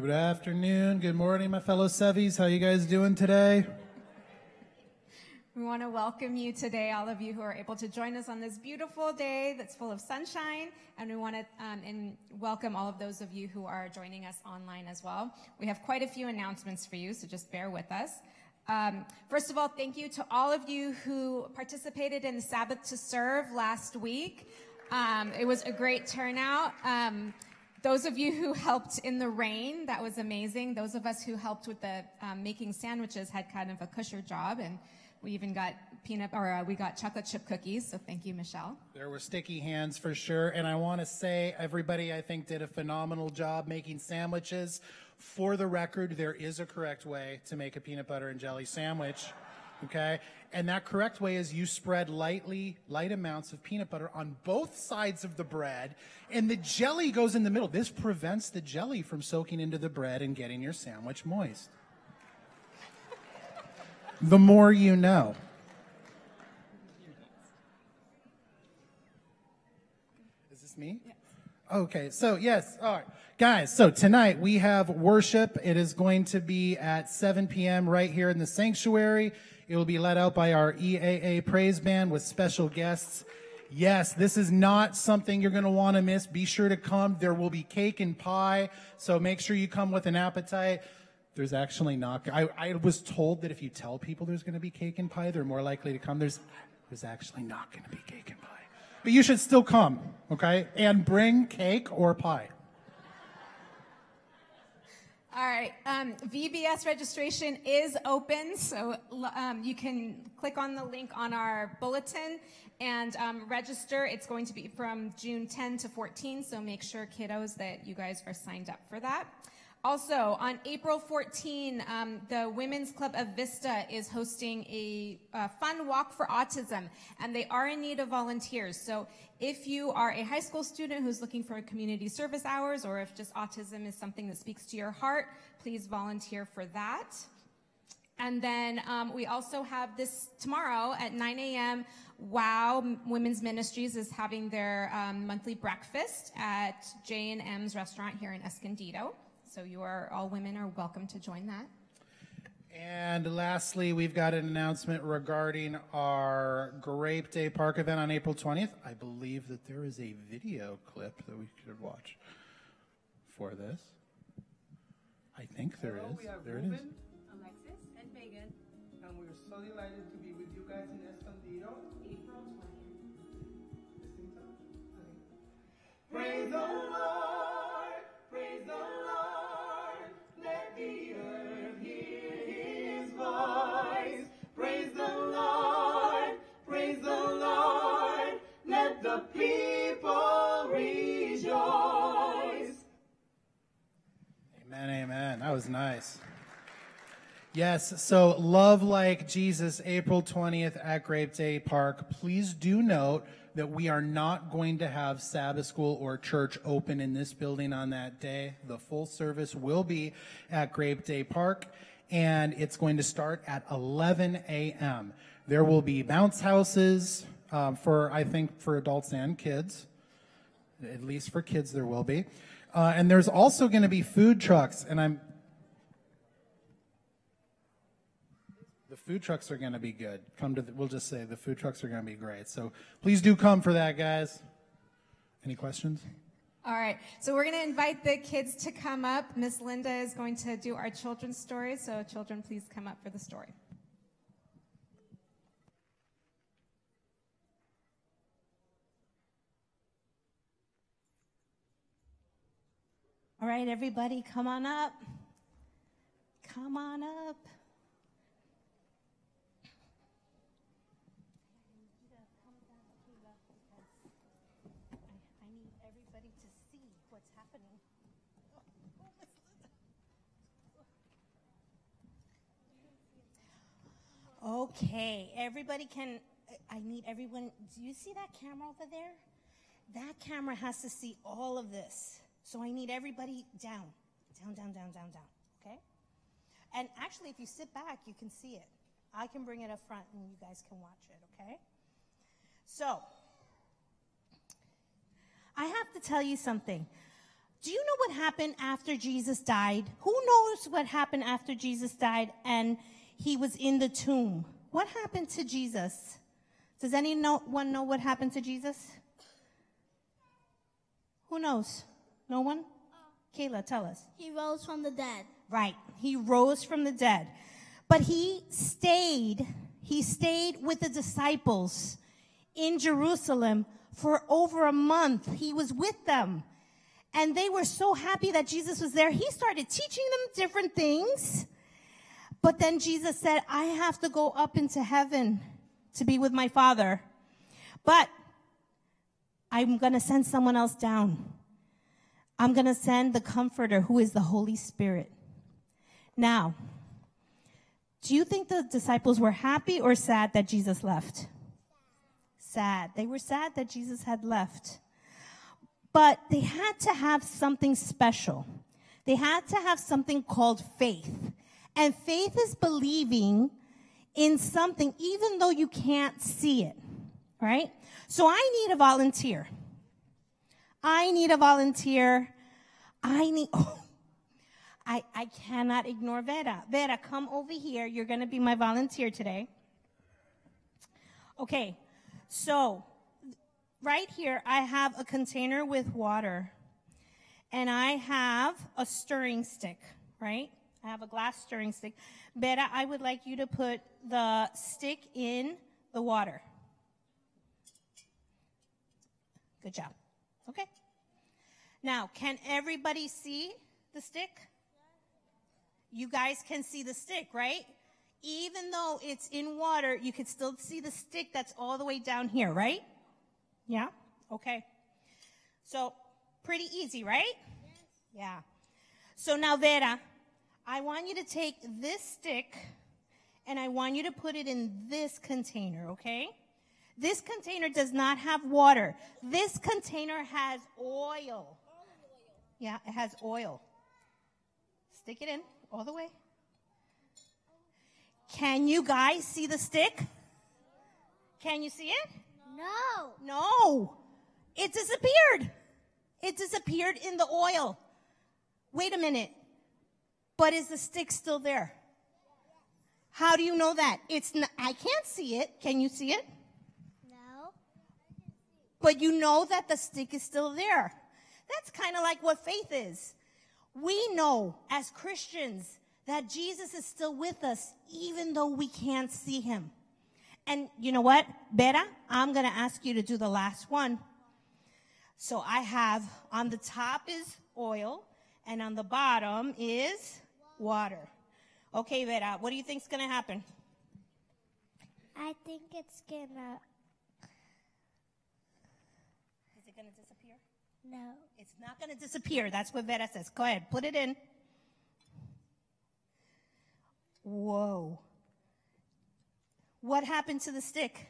Good afternoon, good morning, my fellow Sevies. How you guys doing today? We want to welcome you today, all of you who are able to join us on this beautiful day that's full of sunshine. And we want to um, and welcome all of those of you who are joining us online as well. We have quite a few announcements for you, so just bear with us. Um, first of all, thank you to all of you who participated in the Sabbath to Serve last week. Um, it was a great turnout. Those of you who helped in the rain, that was amazing. Those of us who helped with the um, making sandwiches had kind of a cusher job and we even got peanut, or uh, we got chocolate chip cookies. So thank you, Michelle. There were sticky hands for sure. And I want to say everybody, I think, did a phenomenal job making sandwiches. For the record, there is a correct way to make a peanut butter and jelly sandwich. Okay? And that correct way is you spread lightly, light amounts of peanut butter on both sides of the bread, and the jelly goes in the middle. This prevents the jelly from soaking into the bread and getting your sandwich moist the more you know. Is this me? Yes. Okay, so yes, all right. Guys, so tonight we have worship. It is going to be at 7 p.m. right here in the sanctuary. It will be led out by our EAA praise band with special guests. Yes, this is not something you're going to want to miss. Be sure to come. There will be cake and pie, so make sure you come with an appetite. There's actually not. I, I was told that if you tell people there's going to be cake and pie, they're more likely to come. There's, there's actually not going to be cake and pie. But you should still come, okay? And bring cake or pie. All right. Um, VBS registration is open, so um, you can click on the link on our bulletin and um, register. It's going to be from June 10 to 14, so make sure, kiddos, that you guys are signed up for that. Also, on April 14, um, the Women's Club of Vista is hosting a, a, fun walk for autism, and they are in need of volunteers. So if you are a high school student who's looking for community service hours, or if just autism is something that speaks to your heart, please volunteer for that. And then um, we also have this tomorrow at 9 a.m. Wow Women's Ministries is having their um, monthly breakfast at J&M's restaurant here in Escondido. So you are, all women are welcome to join that. And lastly, we've got an announcement regarding our Grape Day Park event on April 20th. I believe that there is a video clip that we could watch for this. I think there Hello, is. We are there Ruben, it is. Alexis, and Megan. And we're so delighted to be with you guys in Escondido. April 20th. Praise the Lord, praise the Lord, let the earth hear his voice. Praise the Lord, praise the Lord, let the people rejoice. Amen, amen. That was nice. Yes, so Love Like Jesus, April 20th at Grape Day Park. Please do note that we are not going to have Sabbath school or church open in this building on that day. The full service will be at Grape Day Park, and it's going to start at 11 a.m. There will be bounce houses um, for, I think, for adults and kids. At least for kids, there will be. Uh, and there's also going to be food trucks, and I'm the food trucks are going to be good. Come to, the, we'll just say the food trucks are going to be great. So please do come for that, guys. Any questions? All right, so we're going to invite the kids to come up. Miss Linda is going to do our children's story, so children, please come up for the story. All right, everybody, come on up. Come on up. I need everybody to see what's happening. Okay, everybody can, I need everyone, do you see that camera over there? That camera has to see all of this. So I need everybody down, down, down, down, down, down, okay? And actually, if you sit back, you can see it. I can bring it up front and you guys can watch it, okay? So, I have to tell you something. Do you know what happened after Jesus died? Who knows what happened after Jesus died and he was in the tomb? What happened to Jesus? Does anyone know what happened to Jesus? Who knows? No one? Kayla, tell us. He rose from the dead. Right. He rose from the dead. But he stayed, he stayed with the disciples in Jerusalem for over a month. He was with them. And they were so happy that Jesus was there. He started teaching them different things. But then Jesus said, I have to go up into heaven to be with my Father. But I'm going to send someone else down. I'm going to send the Comforter, who is the Holy Spirit. Now, do you think the disciples were happy or sad that Jesus left? Sad. They were sad that Jesus had left. But they had to have something special. They had to have something called faith. And faith is believing in something even though you can't see it, right? So I need a volunteer. I need a volunteer. I need, oh, I, I cannot ignore Vera. Vera, come over here. You're going to be my volunteer today. Okay, so right here, I have a container with water, and I have a stirring stick, right? I have a glass stirring stick. Vera, I would like you to put the stick in the water. Good job. Okay. Now, can everybody see the stick? You guys can see the stick, right? Even though it's in water, you can still see the stick that's all the way down here, right? Yeah? Okay. So, pretty easy, right? Yes. Yeah. So now, Vera, I want you to take this stick and I want you to put it in this container, okay? This container does not have water. This container has oil. Yeah, it has oil. Stick it in all the way. Can you guys see the stick? Can you see it? No. No. It disappeared. It disappeared in the oil. Wait a minute. But is the stick still there? How do you know that? It's not, I can't see it. Can you see it? No. But you know that the stick is still there. That's kind of like what faith is. We know as Christians that Jesus is still with us even though we can't see him. And you know what? Vera, I'm going to ask you to do the last one. So I have on the top is oil and on the bottom is water. Okay, Vera, what do you think is going to happen? I think it's gonna. Is it going to disappear? No. It's not going to disappear. That's what Vera says. Go ahead, put it in. Whoa. What happened to the stick?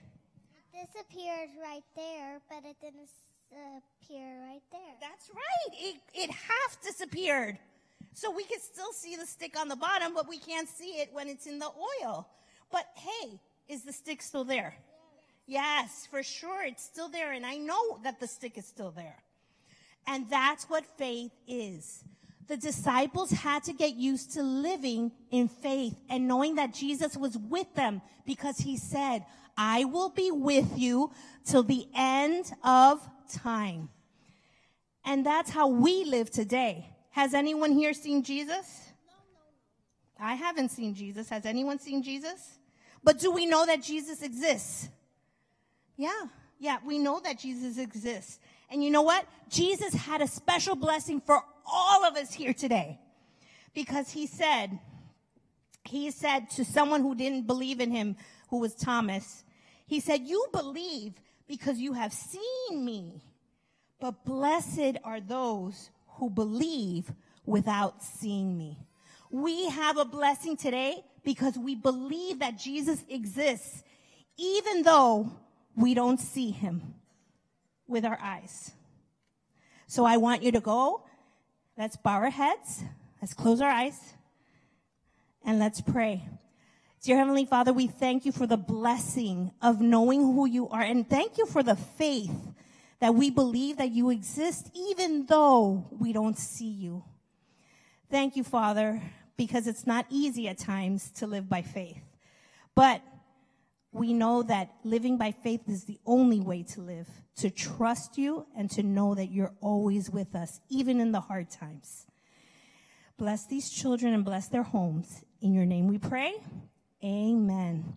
It disappeared right there, but it didn't appear right there. That's right. It, it half disappeared. So we can still see the stick on the bottom, but we can't see it when it's in the oil. But hey, is the stick still there? Yes, for sure. It's still there. And I know that the stick is still there. And that's what faith is. The disciples had to get used to living in faith and knowing that Jesus was with them because he said, I will be with you till the end of time. And that's how we live today. Has anyone here seen Jesus? I haven't seen Jesus. Has anyone seen Jesus? But do we know that Jesus exists? Yeah, yeah, we know that Jesus exists. And you know what? Jesus had a special blessing for all of us here today because he said, he said to someone who didn't believe in him, who was Thomas, he said, You believe because you have seen me, but blessed are those who believe without seeing me. We have a blessing today because we believe that Jesus exists, even though we don't see him with our eyes. So I want you to go. Let's bow our heads. Let's close our eyes. And let's pray. Dear Heavenly Father, we thank you for the blessing of knowing who you are. And thank you for the faith that we believe that you exist even though we don't see you. Thank you, Father, because it's not easy at times to live by faith. But we know that living by faith is the only way to live, to trust you and to know that you're always with us, even in the hard times. Bless these children and bless their homes. In your name we pray. Amen.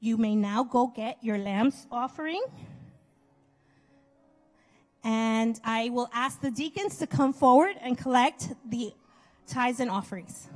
You may now go get your lamb's offering. And I will ask the deacons to come forward and collect the tithes and offerings.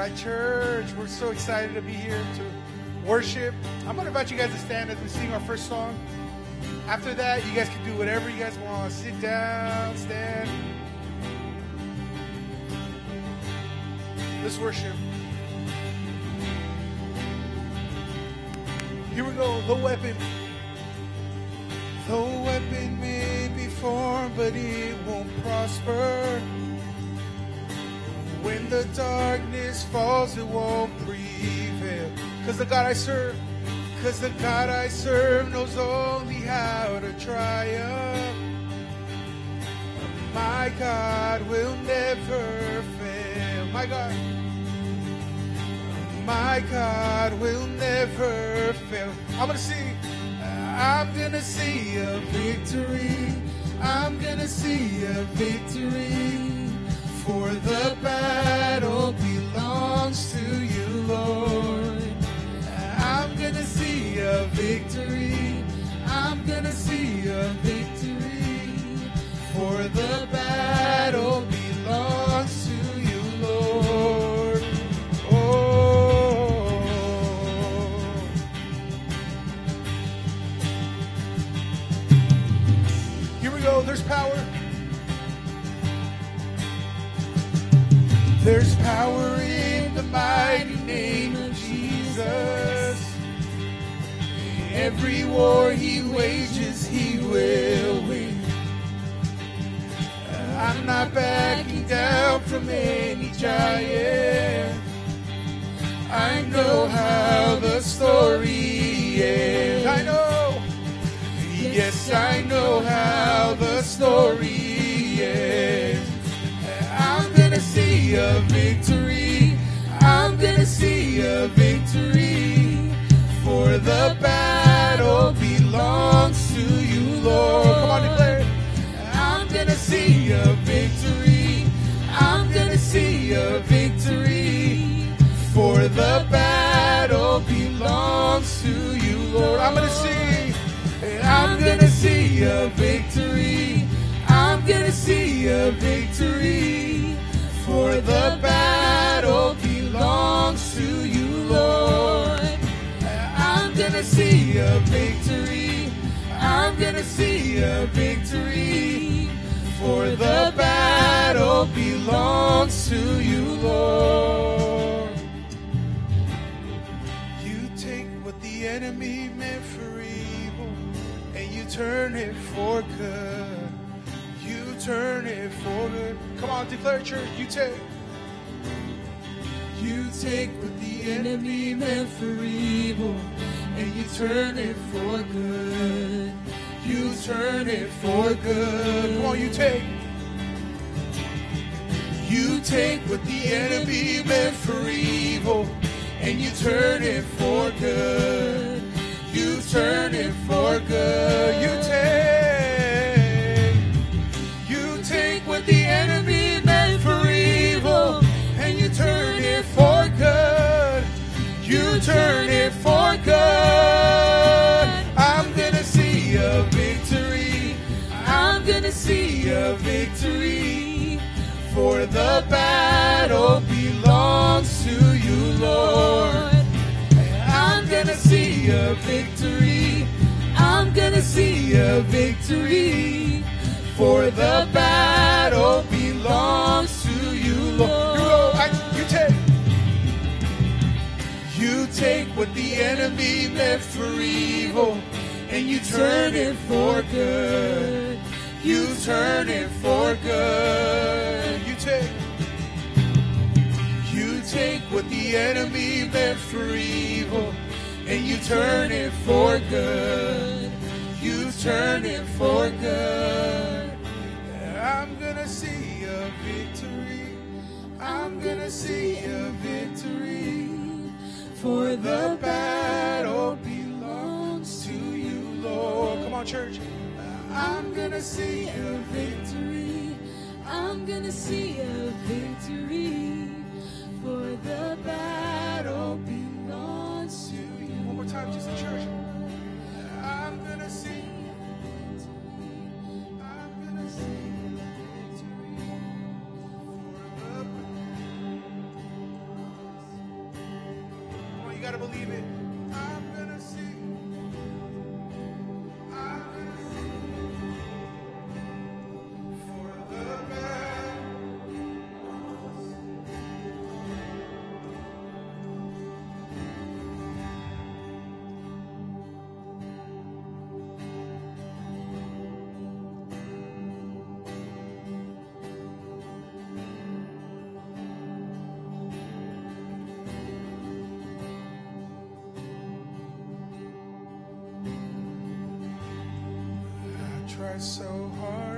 Right, church, we're so excited to be here to worship. I'm going to invite you guys to stand as we sing our first song. After that, you guys can do whatever you guys want. Sit down, stand. Let's worship. Here we go, the weapon. The weapon may be formed, but it won't prosper. The darkness falls, it won't prevail. Cause the God I serve, cause the God I serve knows only how to triumph. My God will never fail. My God. My God will never fail. I'm gonna see. I'm gonna see a victory. I'm gonna see a victory. For the battle a victory. I'm gonna see a victory. For the battle belongs to you, Lord. Oh. Here we go. There's power. There's power in the mighty name of Jesus. Every war he wages, he will win. I'm not backing down from any giant. I know how the story ends. I know. Yes, I know how the story ends. I'm gonna see a victory. I'm gonna see a victory. For the battle belongs to you, Lord. Come on, declare it. I'm gonna see a victory. I'm gonna see a victory. For the battle belongs to you, Lord. I'm gonna see. I'm gonna see a victory. I'm gonna see a victory. For the battle belongs to you, Lord. I'm gonna see a victory. I'm gonna see a victory. For the battle belongs to you, Lord. You take what the enemy meant for evil and you turn it for good. You turn it for good. Come on, declare church. You take. You take what the enemy meant for evil and you turn it for good. You turn it for good. Come on, you take. You take what the enemy meant for evil and you turn it for good. You turn it for good. You take. You turn it for good. I'm gonna see a victory. I'm gonna see a victory. For the battle belongs to you, Lord. I'm gonna see a victory. I'm gonna see a victory. For the battle what the enemy meant for evil and you turn it for good. You turn it for good. You take. You take what the enemy meant for evil and you turn it for good. You turn it for good. I'm gonna see a victory. I'm gonna see a victory. For the battle belongs to you, Lord. Come on, church. I'm gonna see a victory. I'm gonna see a victory. For the battle belongs to you. One more time, just in church. So hard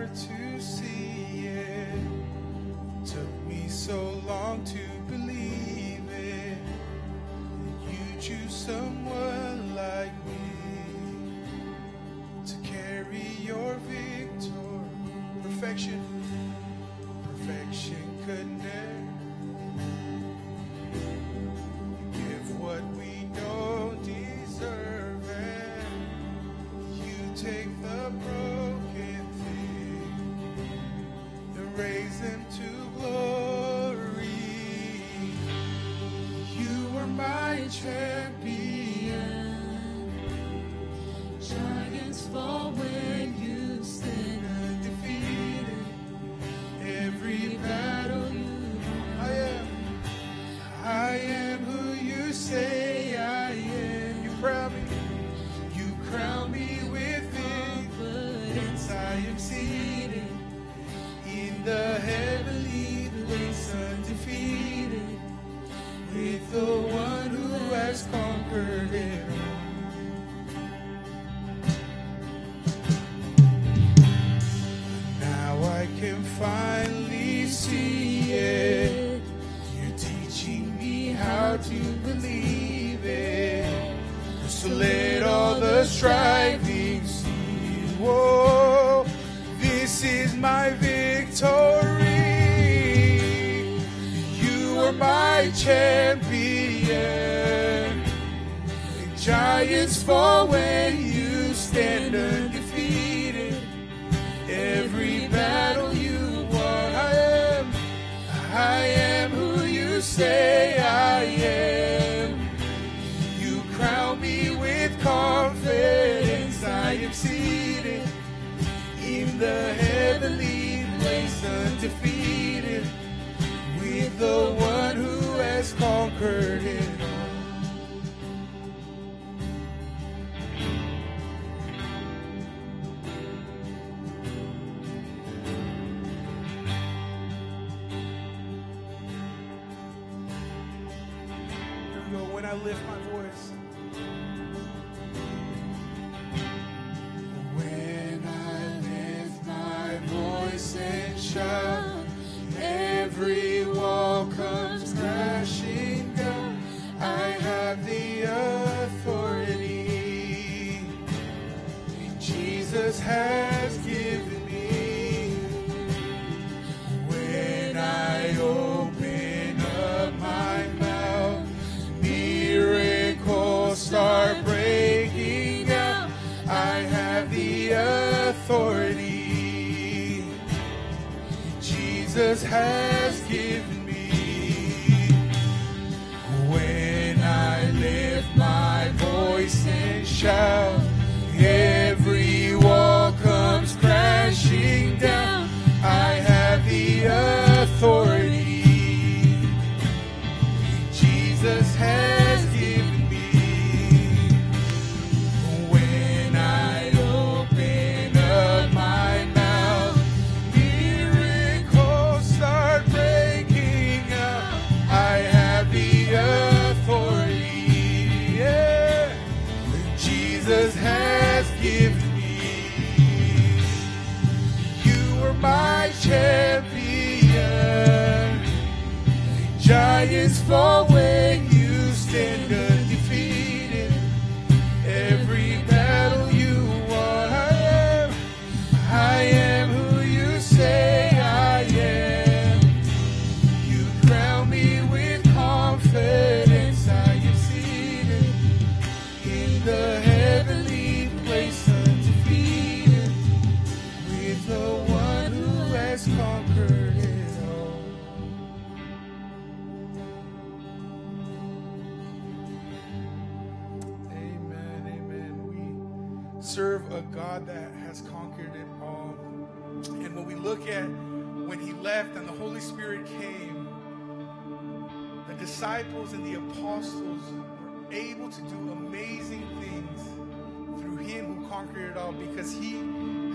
to do amazing things through him who conquered it all because he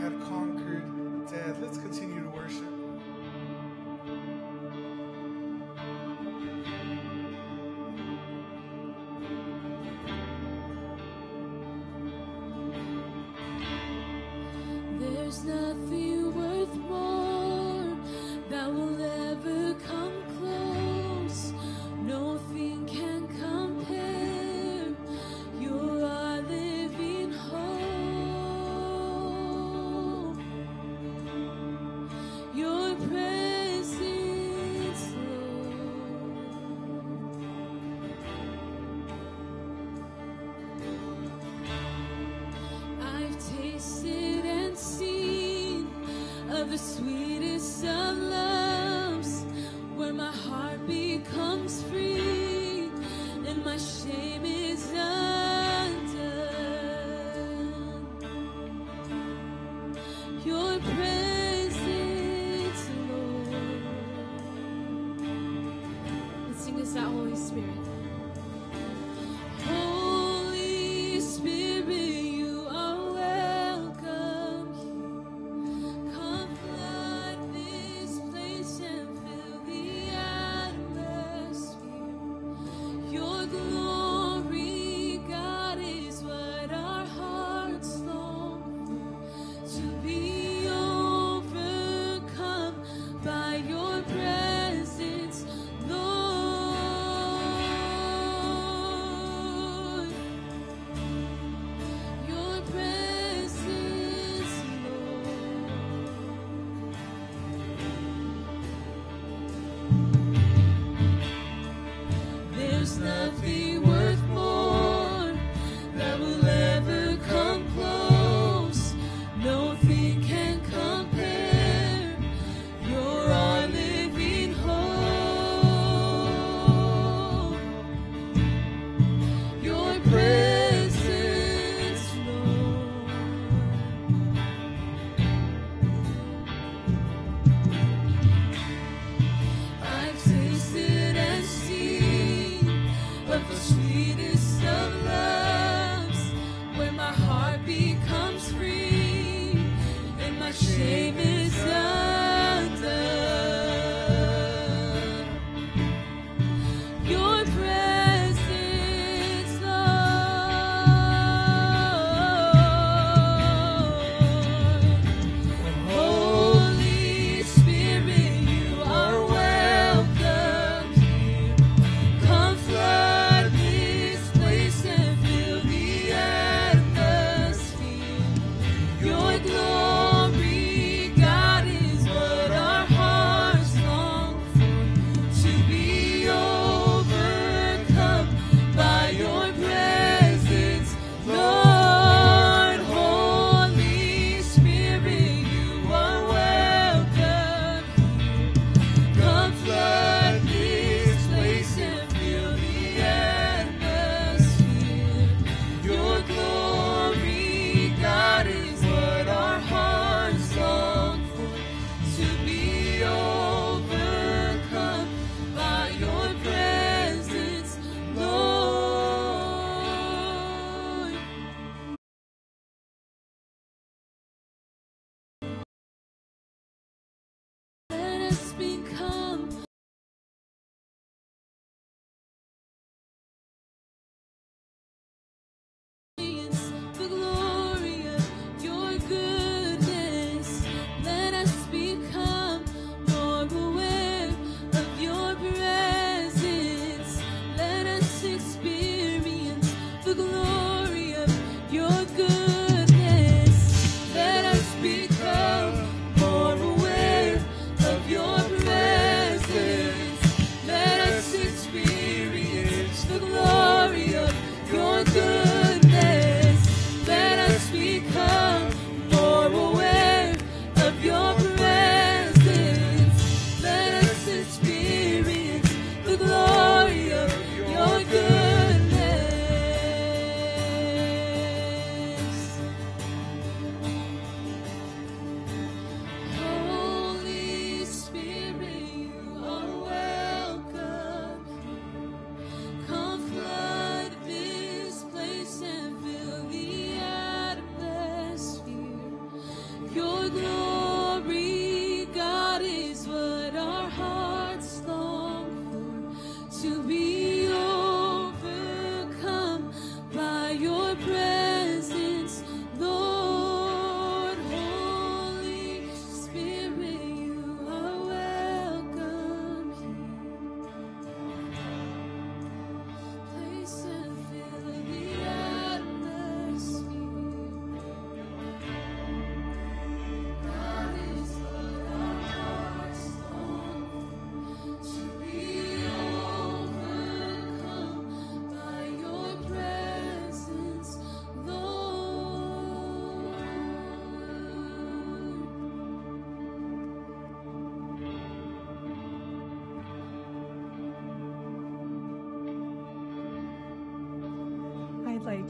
had conquered death. Let's continue to worship. is that Holy Spirit.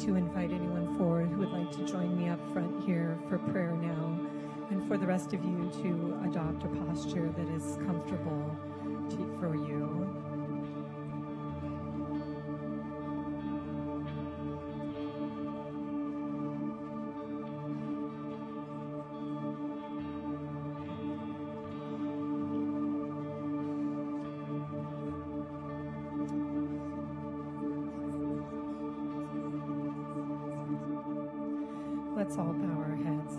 To invite anyone forward who would like to join me up front here for prayer now, and for the rest of you to adopt a posture that is comfortable to, for you. Let's all bow our heads.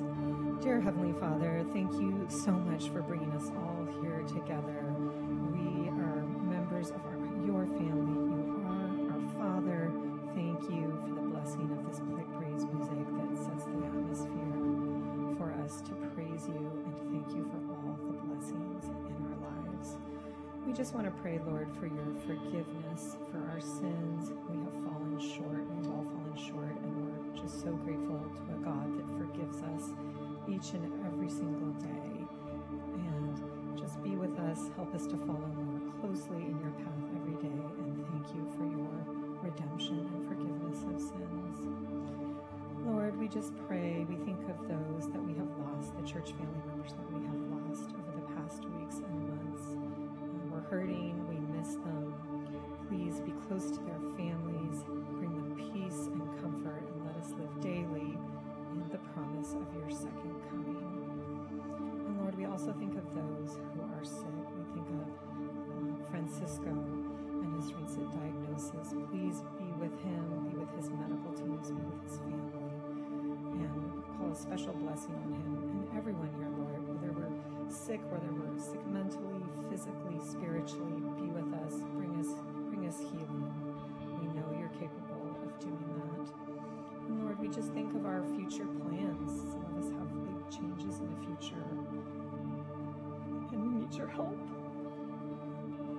Dear Heavenly Father, thank you so much for bringing us all here together. We are members of our, your family. You are our Father. Thank you for the blessing of this praise music that sets the atmosphere for us to praise you and thank you for all the blessings in our lives. We just want to pray, Lord, for your forgiveness for our sins. We God that forgives us each and every single day. And just be with us. Help us to follow more closely in your path every day. And thank you for your redemption and forgiveness of sins. Lord, we just pray. We think of those that we have lost, the church family members that we have lost over the past weeks and months. We're hurting. We miss them. Please be close to their families. Bring them peace and comfort, and let us live daily promise of your second coming. And Lord, we also think of those who are sick. We think of uh, Francisco and his recent diagnosis. Please be with him, be with his medical teams, be with his family, and call a special blessing on him and everyone here, Lord. Whether we're sick, whether we're sick mentally, physically, spiritually, be with us. Bring us, bring us healing. Lord, we just think of our future plans. Some of us have big changes in the future, and we need your help.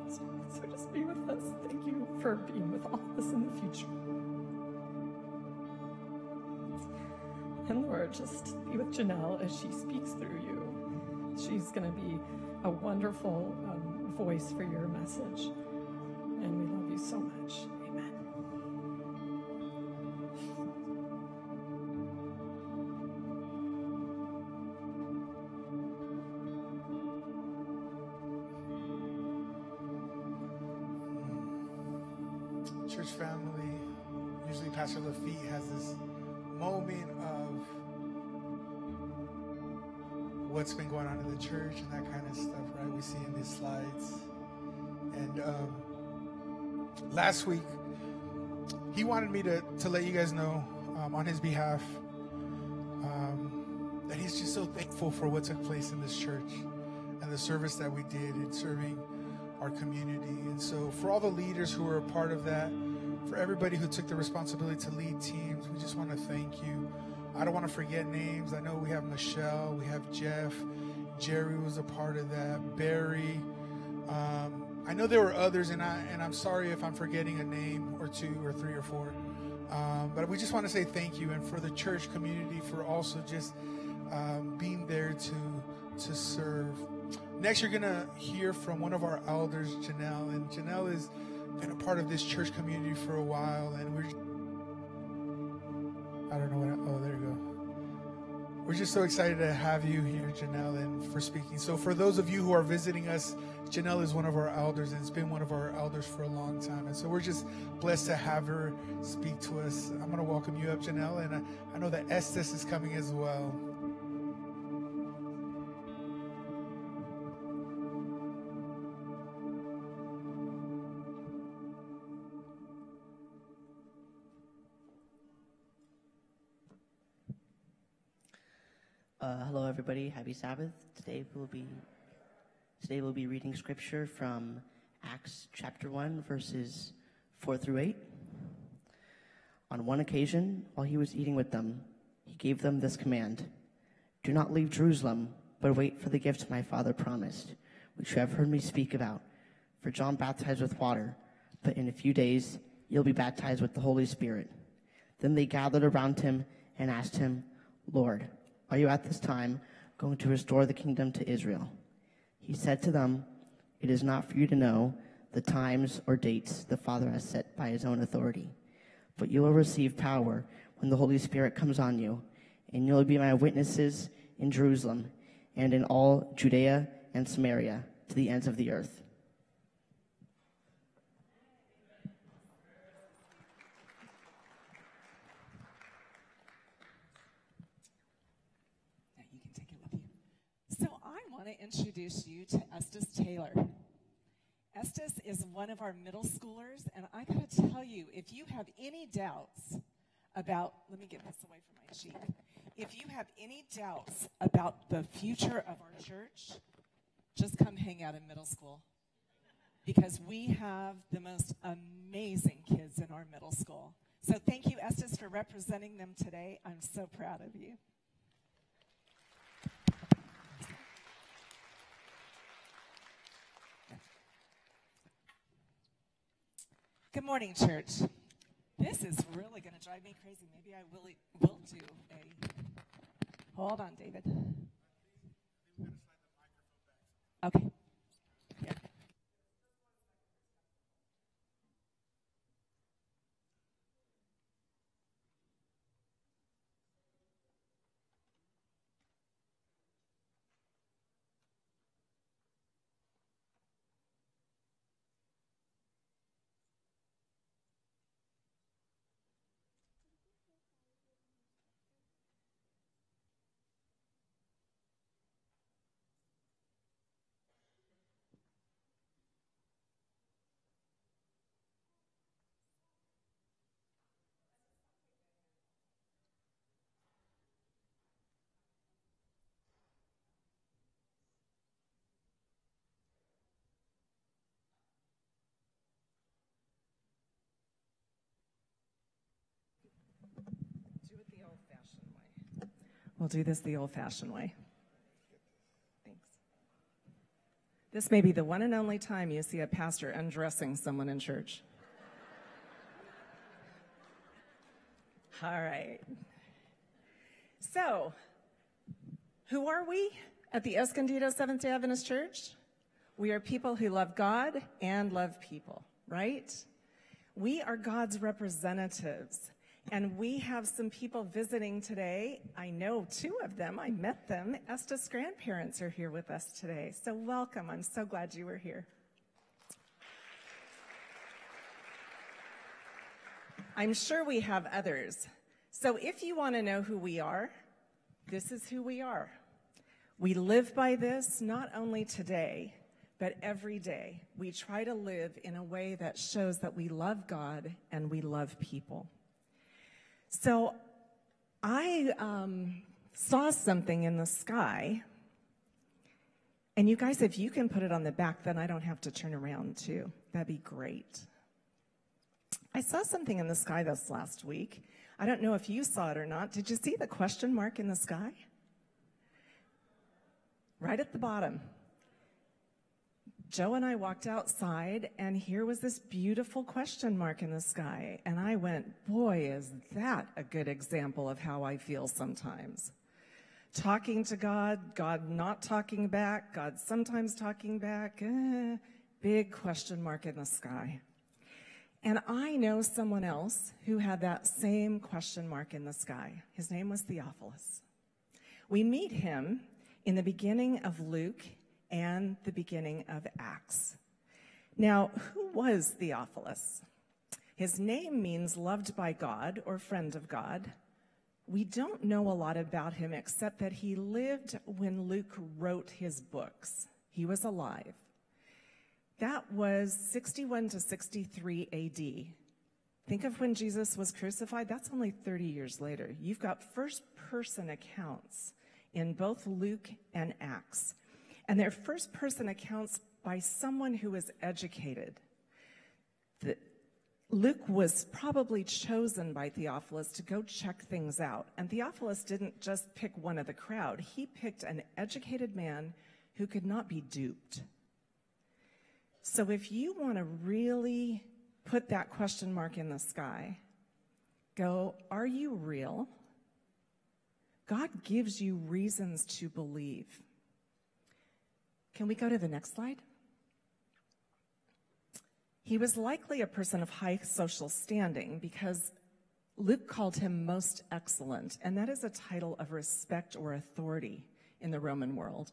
So, so just be with us. Thank you for being with all of us in the future. And Lord, just be with Jenell as she speaks through you. She's going to be a wonderful um, voice for your message. And we love you so much. Lafitte has this moment of what's been going on in the church and that kind of stuff, right? We see in these slides. And um, last week, he wanted me to, to let you guys know um, on his behalf um, that he's just so thankful for what took place in this church and the service that we did in serving our community. And so, for all the leaders who were a part of that, for everybody who took the responsibility to lead teams, we just want to thank you. I don't want to forget names. I know we have Michelle, we have Jeff, Jerry was a part of that, Barry. Um, I know there were others, and I and I'm sorry if I'm forgetting a name or two or three or four. Um, but we just want to say thank you, and for the church community for also just um, being there to to serve. Next, you're gonna hear from one of our elders, Jenell, and Jenell has been a part of this church community for a while, and we're I don't know what. I, oh, there you go. We're just so excited to have you here, Jenell, and for speaking. So, for those of you who are visiting us, Jenell is one of our elders, and it's been one of our elders for a long time. And so, we're just blessed to have her speak to us. I'm going to welcome you up, Jenell, and I, I know that Estes is coming as well. Uh, hello, everybody. Happy Sabbath. Today we'll be today we'll be reading scripture from Acts chapter one, verses four through eight. On one occasion, while he was eating with them, he gave them this command: Do not leave Jerusalem, but wait for the gift my father promised, which you have heard me speak about. For John baptized with water, but in a few days you'll be baptized with the Holy Spirit. Then they gathered around him and asked him, Lord, are you at this time going to restore the kingdom to Israel? He said to them, It is not for you to know the times or dates the Father has set by his own authority, but you will receive power when the Holy Spirit comes on you, and you will be my witnesses in Jerusalem and in all Judea and Samaria to the ends of the earth. Now you can take it with you. So I want to introduce you to Estes Taylor. Estes is one of our middle schoolers, and I got to tell you, if you have any doubts about, let me get this away from my cheek. If you have any doubts about the future of our church, just come hang out in middle school. Because we have the most amazing kids in our middle school. So thank you, Estes, for representing them today. I'm so proud of you. Good morning, church. This is really going to drive me crazy. Maybe I will, will do a. Hold on, David. Okay. We'll do this the old fashioned way. Thanks. This may be the one and only time you see a pastor undressing someone in church. All right. So, who are we at the Escondido Seventh day Adventist Church? We are people who love God and love people, right? We are God's representatives. And we have some people visiting today. I know two of them. I met them. Estes grandparents are here with us today. So welcome. I'm so glad you were here. I'm sure we have others. So if you want to know who we are, this is who we are. We live by this not only today, but every day. We try to live in a way that shows that we love God and we love people. So I um, saw something in the sky. And you guys, if you can put it on the back, then I don't have to turn around too. That'd be great. I saw something in the sky this last week. I don't know if you saw it or not. Did you see the question mark in the sky? Right at the bottom. Joe and I walked outside, and here was this beautiful question mark in the sky. And I went, Boy, is that a good example of how I feel sometimes. Talking to God, God not talking back, God sometimes talking back, eh, big question mark in the sky. And I know someone else who had that same question mark in the sky. His name was Theophilus. We meet him in the beginning of Luke and the beginning of Acts. Now, who was Theophilus? His name means loved by God or friend of God. We don't know a lot about him except that he lived when Luke wrote his books. He was alive. That was 61 to 63 AD. Think of when Jesus was crucified, that's only 30 years later. You've got first person accounts in both Luke and Acts. And they're first person accounts by someone who was educated. The, Luke was probably chosen by Theophilus to go check things out. And Theophilus didn't just pick one of the crowd, he picked an educated man who could not be duped. So if you want to really put that question mark in the sky, go, are you real? God gives you reasons to believe. Can we go to the next slide? He was likely a person of high social standing because Luke called him most excellent, and that is a title of respect or authority in the Roman world.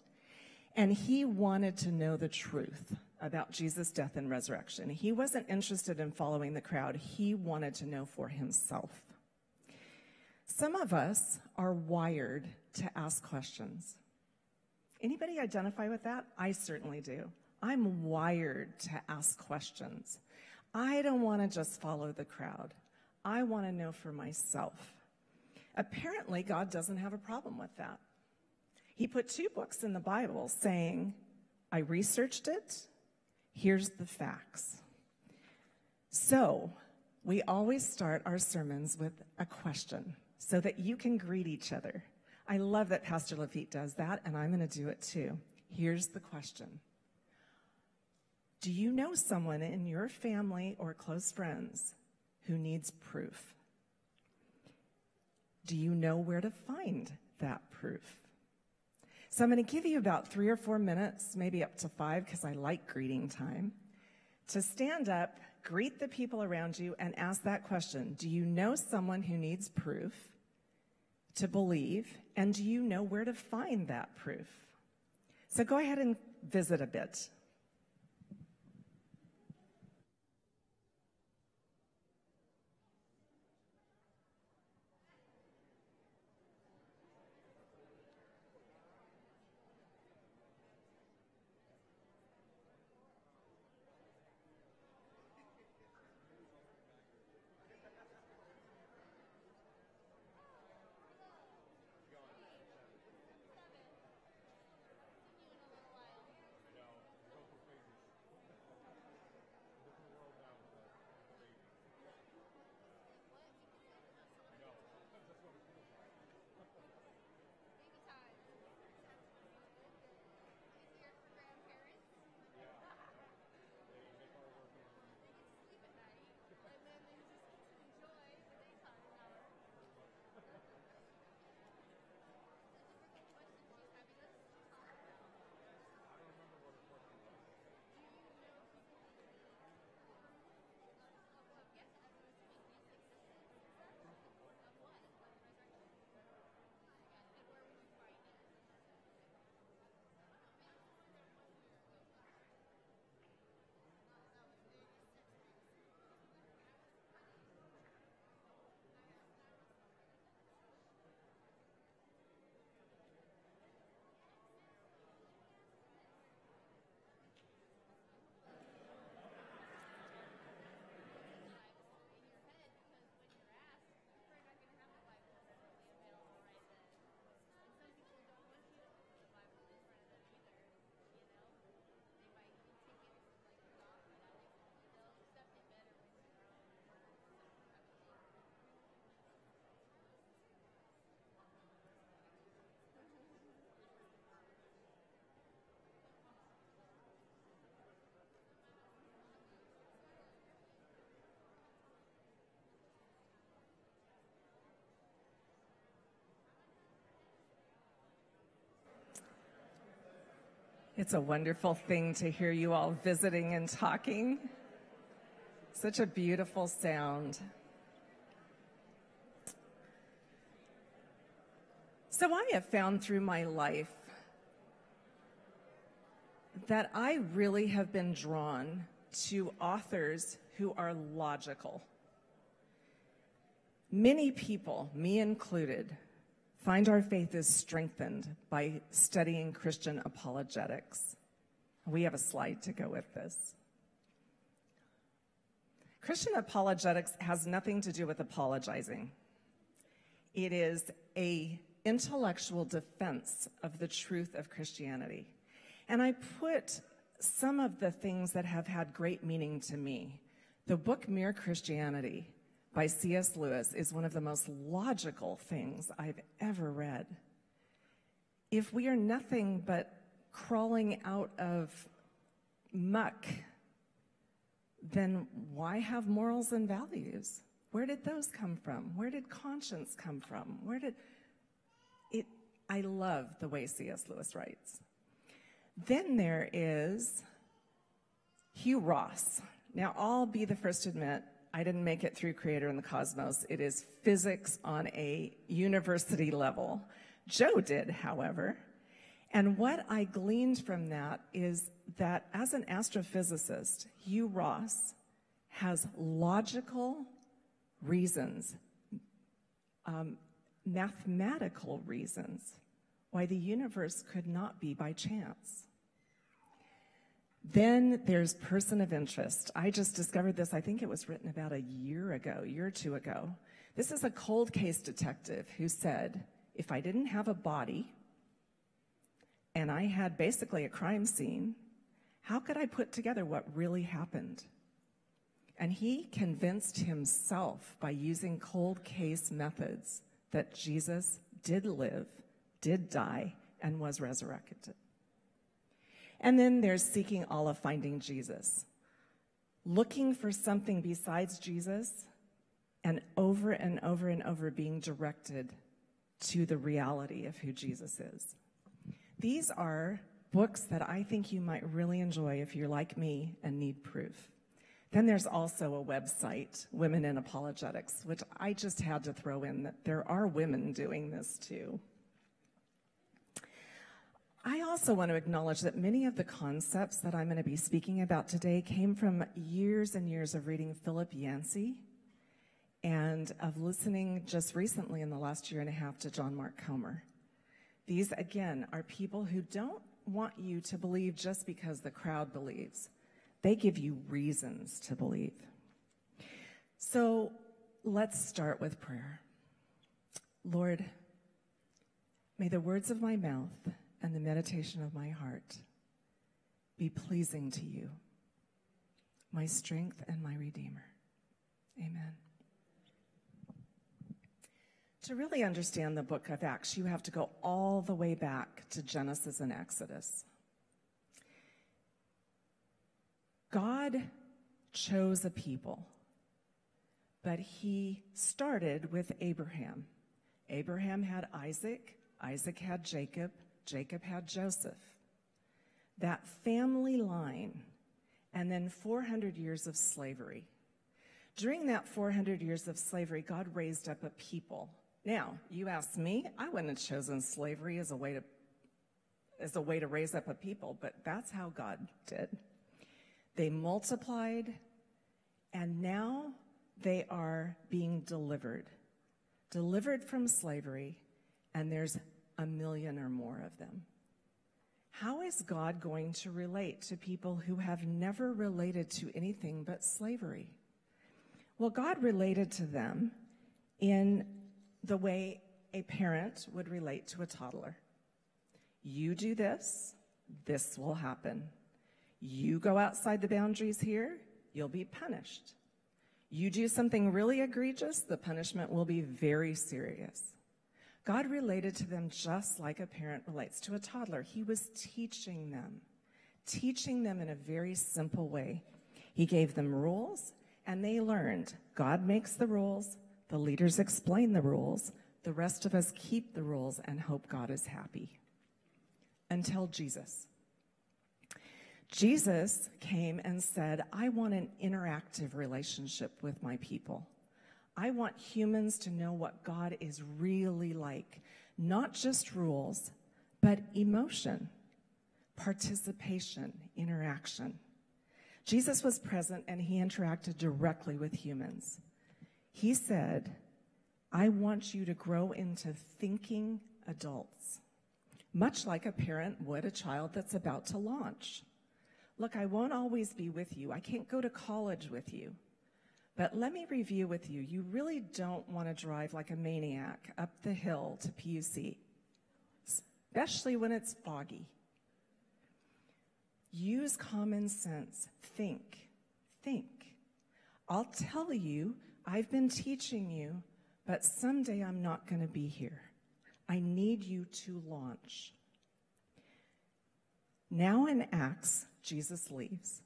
And he wanted to know the truth about Jesus' death and resurrection. He wasn't interested in following the crowd, he wanted to know for himself. Some of us are wired to ask questions. Anybody identify with that? I certainly do. I'm wired to ask questions. I don't want to just follow the crowd. I want to know for myself. Apparently, God doesn't have a problem with that. He put two books in the Bible saying, I researched it, here's the facts. So, we always start our sermons with a question so that you can greet each other. I love that Pastor Lafitte does that, and I'm going to do it too. Here's the question Do you know someone in your family or close friends who needs proof? Do you know where to find that proof? So I'm going to give you about three or four minutes, maybe up to five, because I like greeting time, to stand up, greet the people around you, and ask that question Do you know someone who needs proof? To believe, and do you know where to find that proof? So go ahead and visit a bit. It's a wonderful thing to hear you all visiting and talking. Such a beautiful sound. So, I have found through my life that I really have been drawn to authors who are logical. Many people, me included, find our faith is strengthened by studying Christian apologetics. We have a slide to go with this. Christian apologetics has nothing to do with apologizing. It is a intellectual defense of the truth of Christianity. And I put some of the things that have had great meaning to me. The book Mere Christianity by C.S. Lewis is one of the most logical things I've ever read. If we are nothing but crawling out of muck, then why have morals and values? Where did those come from? Where did conscience come from? Where did it? I love the way C.S. Lewis writes. Then there is Hugh Ross. Now, I'll be the first to admit I didn't make it through Creator and the Cosmos. It is physics on a university level. Joe did, however. And what I gleaned from that is that as an astrophysicist, Hugh Ross has logical reasons, um, mathematical reasons, why the universe could not be by chance. Then there's person of interest. I just discovered this, I think it was written about a year ago, year or two ago. This is a cold case detective who said, if I didn't have a body and I had basically a crime scene, how could I put together what really happened? And he convinced himself by using cold case methods that Jesus did live, did die, and was resurrected. And then there's seeking Allah finding Jesus. Looking for something besides Jesus and over and over and over being directed to the reality of who Jesus is. These are books that I think you might really enjoy if you're like me and need proof. Then there's also a website, Women in Apologetics, which I just had to throw in that there are women doing this too. I also want to acknowledge that many of the concepts that I'm going to be speaking about today came from years and years of reading Philip Yancey and of listening just recently in the last year and a half to John Mark Comer. These, again, are people who don't want you to believe just because the crowd believes. They give you reasons to believe. So let's start with prayer. Lord, may the words of my mouth and the meditation of my heart be pleasing to you, my strength and my Redeemer. Amen. To really understand the book of Acts, you have to go all the way back to Genesis and Exodus. God chose a people, but he started with Abraham. Abraham had Isaac, Isaac had Jacob, Jacob had Joseph. That family line, and then 400 years of slavery. During that 400 years of slavery, God raised up a people. Now, you ask me, I wouldn't have chosen slavery as a way to as a way to raise up a people, but that's how God did. They multiplied, and now they are being delivered. Delivered from slavery, and there's a million or more of them. How is God going to relate to people who have never related to anything but slavery? Well, God related to them in the way a parent would relate to a toddler. You do this, this will happen. You go outside the boundaries here, you'll be punished. You do something really egregious, the punishment will be very serious. God related to them just like a parent relates to a toddler. He was teaching them, teaching them in a very simple way. He gave them rules and they learned. God makes the rules, the leaders explain the rules, the rest of us keep the rules and hope God is happy. Until Jesus. Jesus came and said, I want an interactive relationship with my people. I want humans to know what God is really like, not just rules, but emotion, participation, interaction. Jesus was present and he interacted directly with humans. He said, I want you to grow into thinking adults, much like a parent would a child that's about to launch. Look, I won't always be with you. I can't go to college with you. But let me review with you. You really don't want to drive like a maniac up the hill to PUC, especially when it's foggy. Use common sense. Think. Think. I'll tell you, I've been teaching you, but someday I'm not going to be here. I need you to launch. Now in Acts, Jesus leaves.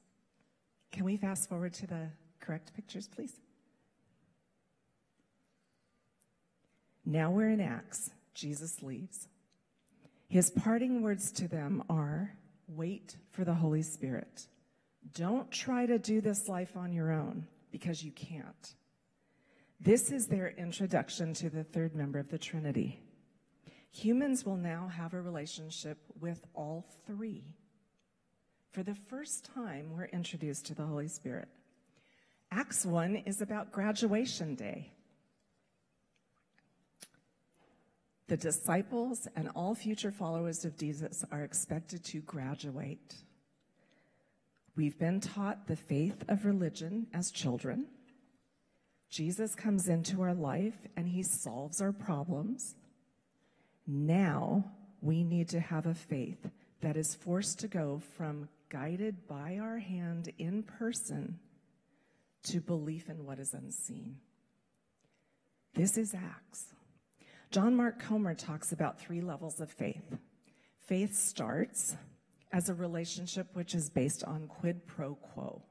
Can we fast forward to the correct pictures, please? Now we're in Acts. Jesus leaves. His parting words to them are wait for the Holy Spirit. Don't try to do this life on your own because you can't. This is their introduction to the third member of the Trinity. Humans will now have a relationship with all three. For the first time, we're introduced to the Holy Spirit. Acts 1 is about graduation day. The disciples and all future followers of Jesus are expected to graduate. We've been taught the faith of religion as children. Jesus comes into our life and he solves our problems. Now we need to have a faith that is forced to go from guided by our hand in person to belief in what is unseen. This is Acts. John Mark Comer talks about three levels of faith. Faith starts as a relationship which is based on quid pro quo.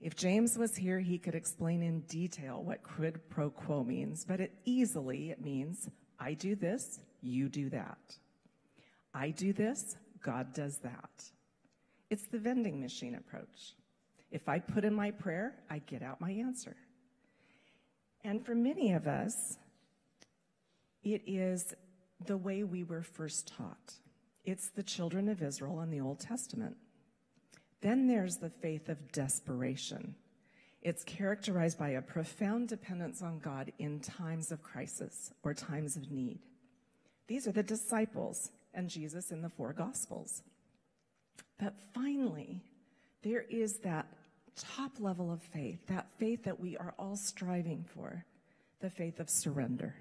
If James was here, he could explain in detail what quid pro quo means, but it easily it means I do this, you do that. I do this, God does that. It's the vending machine approach. If I put in my prayer, I get out my answer. And for many of us, it is the way we were first taught. It's the children of Israel in the Old Testament. Then there's the faith of desperation. It's characterized by a profound dependence on God in times of crisis or times of need. These are the disciples and Jesus in the four Gospels. But finally, there is that top level of faith, that faith that we are all striving for, the faith of surrender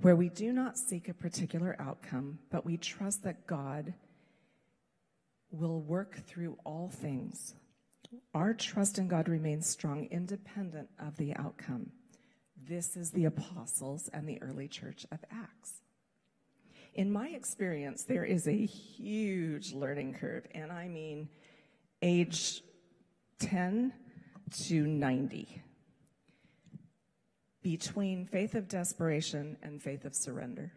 where we do not seek a particular outcome, but we trust that God will work through all things. Our trust in God remains strong, independent of the outcome. This is the apostles and the early church of Acts. In my experience, there is a huge learning curve, and I mean age 10 to 90 between faith of desperation and faith of surrender.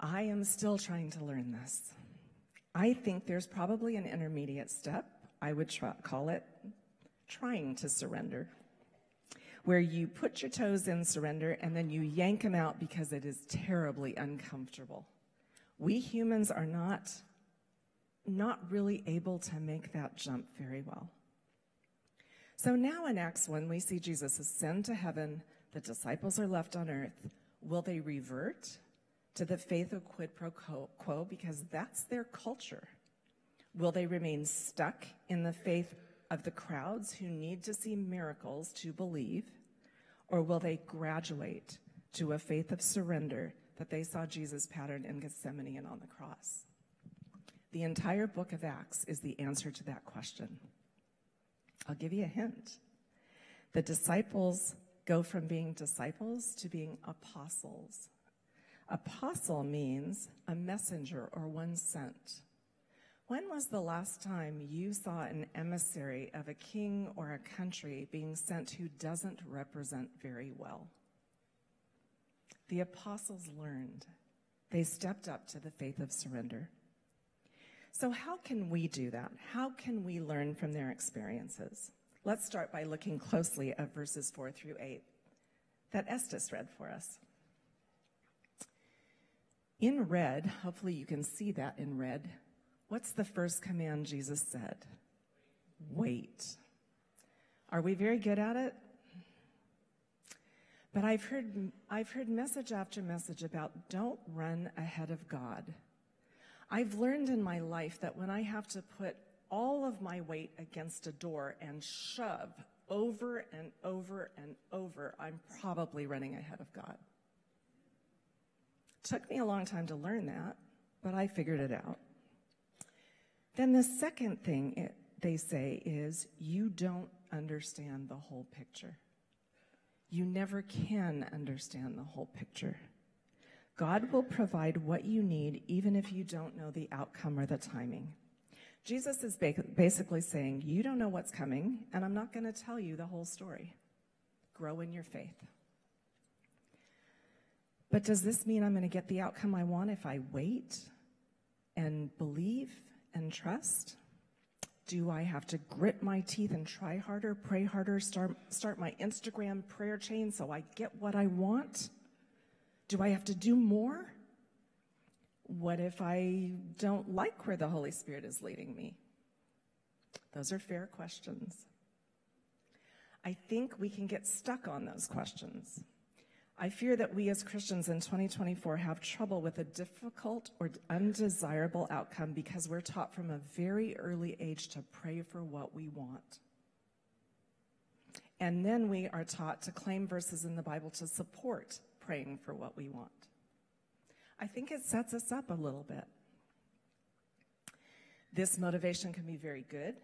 I am still trying to learn this. I think there's probably an intermediate step. I would call it trying to surrender, where you put your toes in surrender and then you yank them out because it is terribly uncomfortable. We humans are not, not really able to make that jump very well. So now in Acts 1, we see Jesus ascend to heaven. The disciples are left on earth. Will they revert to the faith of quid pro quo because that's their culture? Will they remain stuck in the faith of the crowds who need to see miracles to believe? Or will they graduate to a faith of surrender that they saw Jesus pattern in Gethsemane and on the cross? The entire book of Acts is the answer to that question. I'll give you a hint. The disciples go from being disciples to being apostles. Apostle means a messenger or one sent. When was the last time you saw an emissary of a king or a country being sent who doesn't represent very well? The apostles learned. They stepped up to the faith of surrender. So, how can we do that? How can we learn from their experiences? Let's start by looking closely at verses 4 through 8 that Estes read for us. In red, hopefully you can see that in red, what's the first command Jesus said? Wait. Are we very good at it? But I've heard, I've heard message after message about don't run ahead of God. I've learned in my life that when I have to put all of my weight against a door and shove over and over and over, I'm probably running ahead of God. Took me a long time to learn that, but I figured it out. Then the second thing it, they say is you don't understand the whole picture. You never can understand the whole picture. God will provide what you need even if you don't know the outcome or the timing. Jesus is ba- basically saying, You don't know what's coming, and I'm not going to tell you the whole story. Grow in your faith. But does this mean I'm going to get the outcome I want if I wait and believe and trust? Do I have to grit my teeth and try harder, pray harder, start, start my Instagram prayer chain so I get what I want? Do I have to do more? What if I don't like where the Holy Spirit is leading me? Those are fair questions. I think we can get stuck on those questions. I fear that we as Christians in 2024 have trouble with a difficult or undesirable outcome because we're taught from a very early age to pray for what we want. And then we are taught to claim verses in the Bible to support praying for what we want. I think it sets us up a little bit. This motivation can be very good.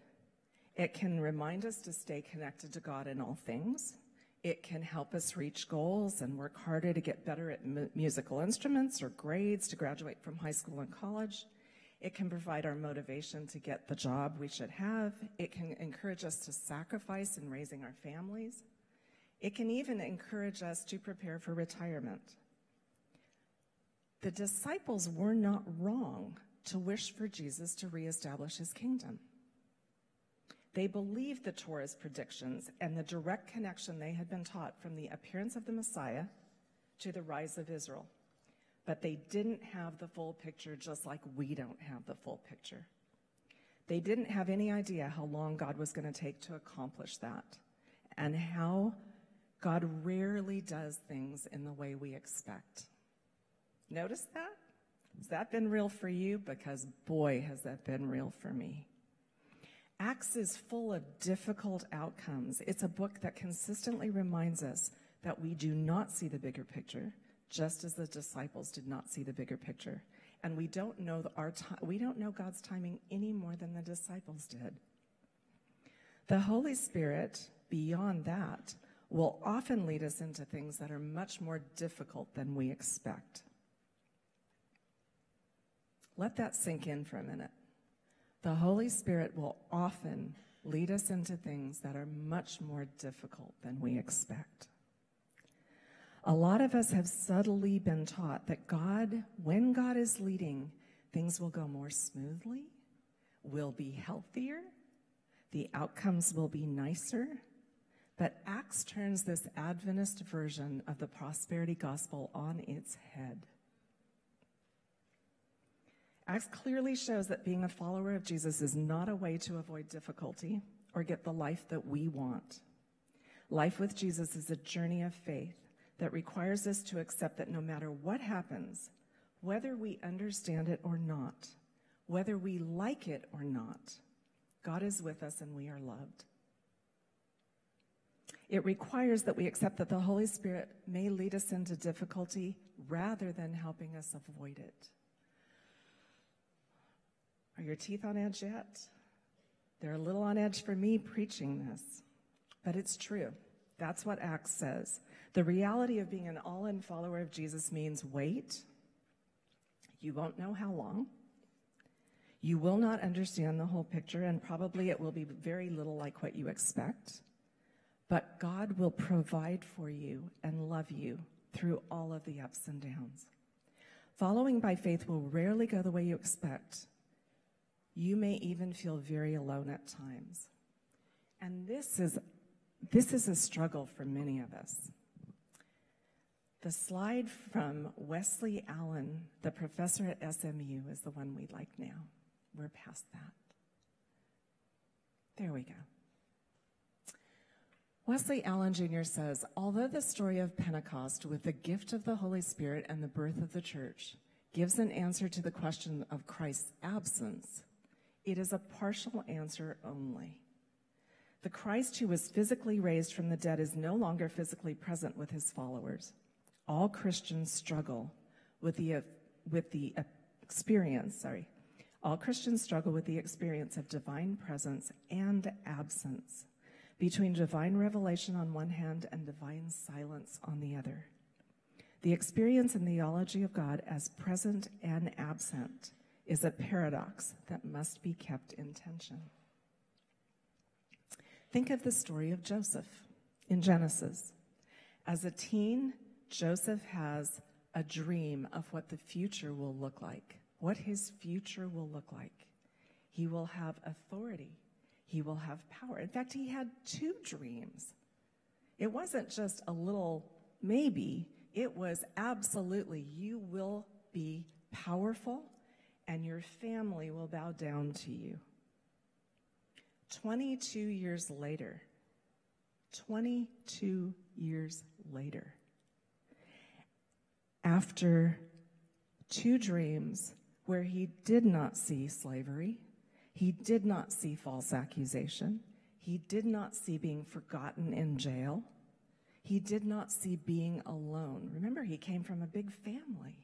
It can remind us to stay connected to God in all things. It can help us reach goals and work harder to get better at mu- musical instruments or grades to graduate from high school and college. It can provide our motivation to get the job we should have. It can encourage us to sacrifice in raising our families. It can even encourage us to prepare for retirement. The disciples were not wrong to wish for Jesus to reestablish his kingdom. They believed the Torah's predictions and the direct connection they had been taught from the appearance of the Messiah to the rise of Israel. But they didn't have the full picture, just like we don't have the full picture. They didn't have any idea how long God was going to take to accomplish that and how God rarely does things in the way we expect. Notice that? Has that been real for you? Because boy, has that been real for me. Acts is full of difficult outcomes. It's a book that consistently reminds us that we do not see the bigger picture, just as the disciples did not see the bigger picture. And we don't know our we don't know God's timing any more than the disciples did. The Holy Spirit, beyond that, will often lead us into things that are much more difficult than we expect. Let that sink in for a minute. The Holy Spirit will often lead us into things that are much more difficult than we expect. A lot of us have subtly been taught that God, when God is leading, things will go more smoothly, will be healthier, the outcomes will be nicer. But Acts turns this Adventist version of the prosperity gospel on its head. Acts clearly shows that being a follower of Jesus is not a way to avoid difficulty or get the life that we want. Life with Jesus is a journey of faith that requires us to accept that no matter what happens, whether we understand it or not, whether we like it or not, God is with us and we are loved. It requires that we accept that the Holy Spirit may lead us into difficulty rather than helping us avoid it. Are your teeth on edge yet? They're a little on edge for me preaching this, but it's true. That's what Acts says. The reality of being an all in follower of Jesus means wait. You won't know how long. You will not understand the whole picture, and probably it will be very little like what you expect. But God will provide for you and love you through all of the ups and downs. Following by faith will rarely go the way you expect. You may even feel very alone at times. And this is, this is a struggle for many of us. The slide from Wesley Allen, the professor at SMU, is the one we'd like now. We're past that. There we go. Wesley Allen Jr. says Although the story of Pentecost, with the gift of the Holy Spirit and the birth of the church, gives an answer to the question of Christ's absence, it is a partial answer only. The Christ who was physically raised from the dead is no longer physically present with his followers. All Christians struggle with the, with the experience, sorry. All Christians struggle with the experience of divine presence and absence, between divine revelation on one hand and divine silence on the other. The experience and theology of God as present and absent is a paradox that must be kept in tension. Think of the story of Joseph in Genesis. As a teen, Joseph has a dream of what the future will look like, what his future will look like. He will have authority, he will have power. In fact, he had two dreams. It wasn't just a little maybe, it was absolutely you will be powerful and your family will bow down to you. 22 years later, 22 years later, after two dreams where he did not see slavery, he did not see false accusation, he did not see being forgotten in jail, he did not see being alone. Remember, he came from a big family.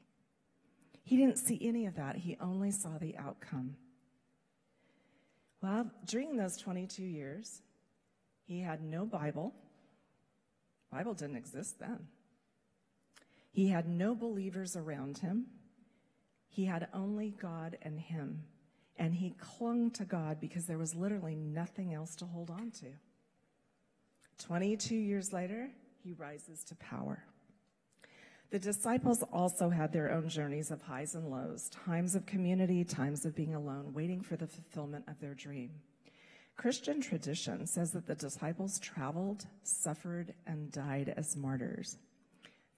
He didn't see any of that, he only saw the outcome. Well, during those 22 years, he had no Bible. Bible didn't exist then. He had no believers around him. He had only God and him. And he clung to God because there was literally nothing else to hold on to. 22 years later, he rises to power. The disciples also had their own journeys of highs and lows, times of community, times of being alone, waiting for the fulfillment of their dream. Christian tradition says that the disciples traveled, suffered, and died as martyrs.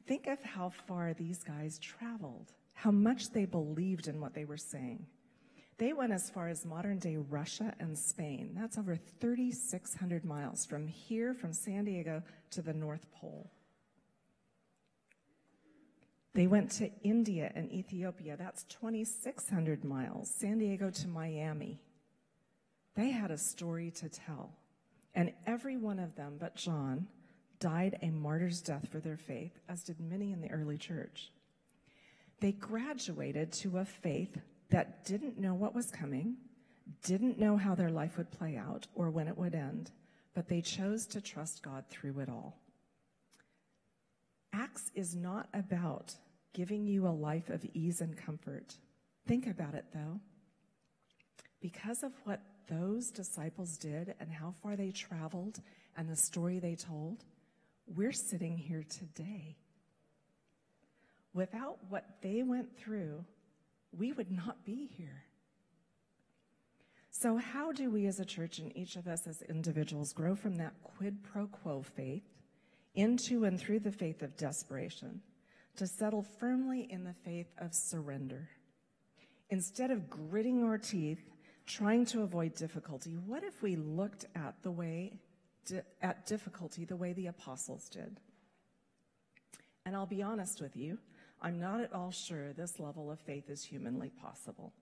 Think of how far these guys traveled, how much they believed in what they were saying. They went as far as modern day Russia and Spain. That's over 3,600 miles from here, from San Diego, to the North Pole. They went to India and Ethiopia. That's 2,600 miles, San Diego to Miami. They had a story to tell. And every one of them, but John, died a martyr's death for their faith, as did many in the early church. They graduated to a faith that didn't know what was coming, didn't know how their life would play out or when it would end, but they chose to trust God through it all. Acts is not about giving you a life of ease and comfort. Think about it though. Because of what those disciples did and how far they traveled and the story they told, we're sitting here today. Without what they went through, we would not be here. So, how do we as a church and each of us as individuals grow from that quid pro quo faith into and through the faith of desperation to settle firmly in the faith of surrender? Instead of gritting our teeth, trying to avoid difficulty, what if we looked at the way at difficulty the way the apostles did? And I'll be honest with you, I'm not at all sure this level of faith is humanly possible.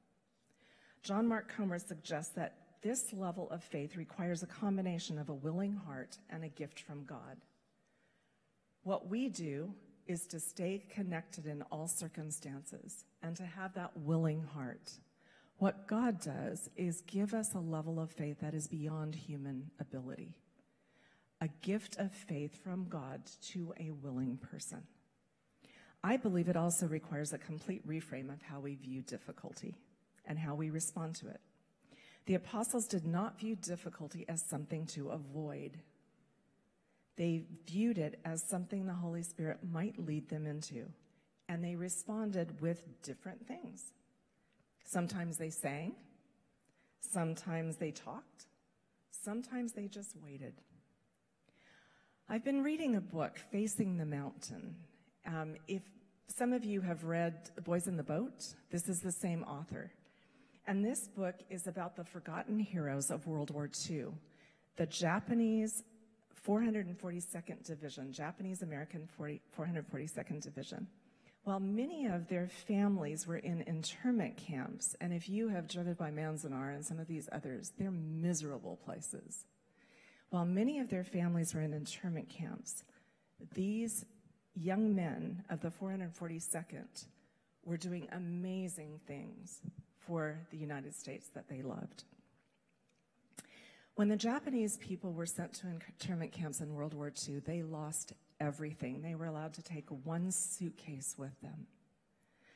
John Mark Comer suggests that this level of faith requires a combination of a willing heart and a gift from God. What we do is to stay connected in all circumstances and to have that willing heart. What God does is give us a level of faith that is beyond human ability, a gift of faith from God to a willing person. I believe it also requires a complete reframe of how we view difficulty and how we respond to it. The apostles did not view difficulty as something to avoid. They viewed it as something the Holy Spirit might lead them into, and they responded with different things. Sometimes they sang, Sometimes they talked, sometimes they just waited. I've been reading a book, Facing the Mountain. Um, if some of you have read Boys in the Boat, this is the same author. And this book is about the forgotten heroes of World War II, the Japanese 442nd Division, Japanese American 40, 442nd Division. While many of their families were in internment camps, and if you have driven by Manzanar and some of these others, they're miserable places. While many of their families were in internment camps, these young men of the 442nd were doing amazing things for the United States that they loved. When the Japanese people were sent to internment camps in World War II, they lost everything. They were allowed to take one suitcase with them.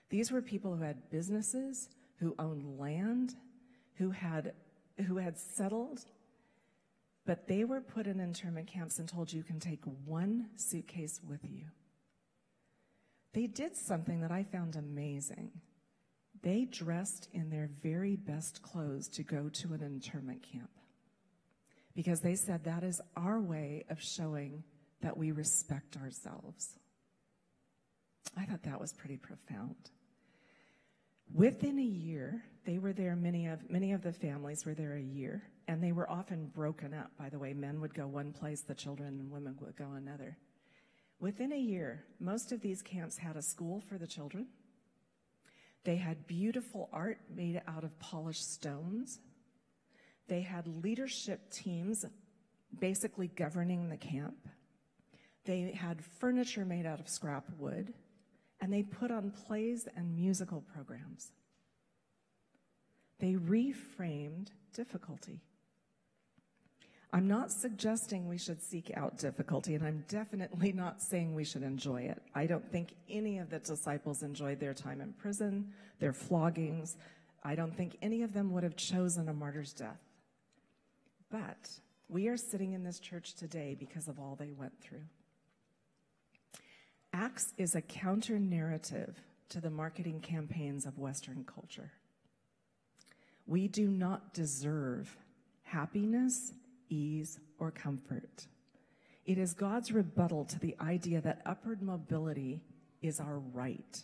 These were people who had businesses, who owned land, who had, who had settled, but they were put in internment camps and told you can take one suitcase with you. They did something that I found amazing. They dressed in their very best clothes to go to an internment camp because they said that is our way of showing that we respect ourselves. I thought that was pretty profound. Within a year, they were there, many of, many of the families were there a year, and they were often broken up. By the way, men would go one place, the children and women would go another. Within a year, most of these camps had a school for the children. They had beautiful art made out of polished stones. They had leadership teams basically governing the camp. They had furniture made out of scrap wood, and they put on plays and musical programs. They reframed difficulty. I'm not suggesting we should seek out difficulty, and I'm definitely not saying we should enjoy it. I don't think any of the disciples enjoyed their time in prison, their floggings. I don't think any of them would have chosen a martyr's death. But we are sitting in this church today because of all they went through. Acts is a counter narrative to the marketing campaigns of Western culture. We do not deserve happiness, ease, or comfort. It is God's rebuttal to the idea that upward mobility is our right.